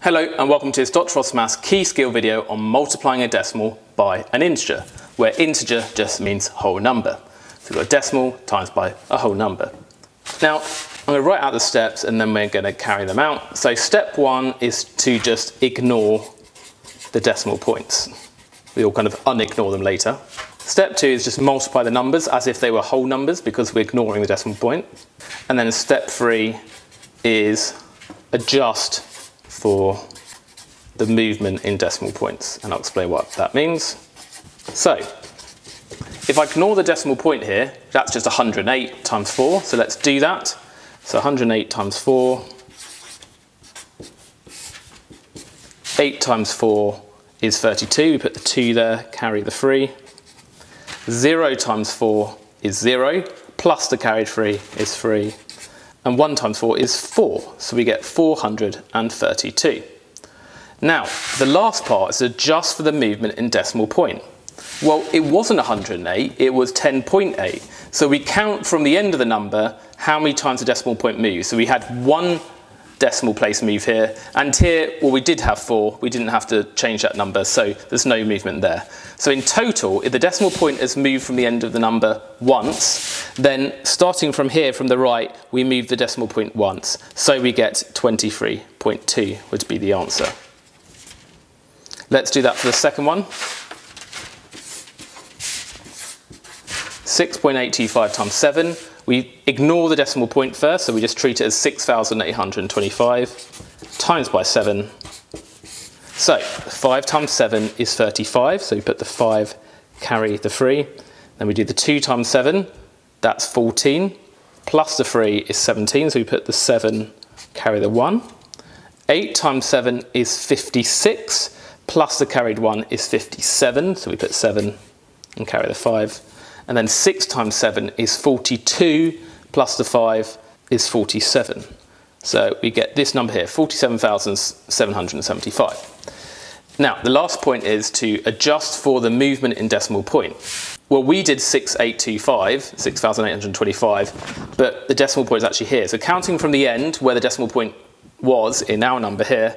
Hello and welcome to this Dr. Frost Maths key skill video on multiplying a decimal by an integer, where integer just means whole number. So we've got a decimal times by a whole number. Now, I'm going to write out the steps and then we're going to carry them out. So step one is to just ignore the decimal points. We'll kind of unignore them later. Step two is just multiply the numbers as if they were whole numbers because we're ignoring the decimal point. And then step three is adjust for the movement in decimal points, and I'll explain what that means. So, if I ignore the decimal point here, that's just 108 times 4, so let's do that. So 108 times 4, 8 times 4 is 32, we put the 2 there, carry the 3. 0 times 4 is 0, plus the carried 3 is 3 and 1 times 4 is 4, so we get 432. Now, the last part is adjust for the movement in decimal point. Well, it wasn't 108, it was 10.8. So we count from the end of the number how many times the decimal point moves. So we had one decimal place move here. And here, well, we did have four. We didn't have to change that number, so there's no movement there. So in total, if the decimal point has moved from the end of the number once, then starting from here, from the right, we move the decimal point once. So we get 23.2 would be the answer. Let's do that for the second one. 6.825 times 7 we ignore the decimal point first, so we just treat it as 6,825 times by 7. So 5 times 7 is 35, so we put the 5, carry the 3. Then we do the 2 times 7, that's 14, plus the 3 is 17, so we put the 7, carry the 1. 8 times 7 is 56, plus the carried 1 is 57, so we put 7 and carry the 5. And then 6 times 7 is 42, plus the 5 is 47. So we get this number here, 47,775. Now, the last point is to adjust for the movement in decimal point. Well, we did 6825, 6,825, but the decimal point is actually here. So counting from the end, where the decimal point was in our number here,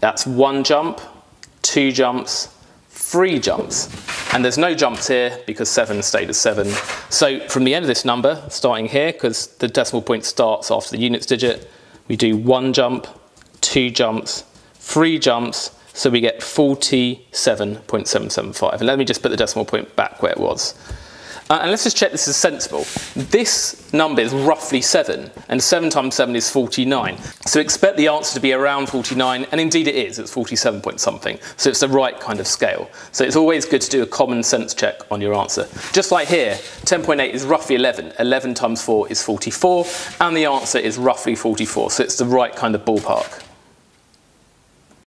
that's one jump, two jumps, three jumps. And there's no jumps here because 7 stayed as 7. So from the end of this number, starting here, because the decimal point starts after the units digit, we do one jump, two jumps, three jumps, so we get 47.775. And let me just put the decimal point back where it was. Uh, and let's just check this is sensible. This number is roughly 7, and 7 times 7 is 49. So expect the answer to be around 49, and indeed it is, it's 47 point something. So it's the right kind of scale. So it's always good to do a common sense check on your answer. Just like here, 10.8 is roughly 11. 11 times 4 is 44, and the answer is roughly 44, so it's the right kind of ballpark.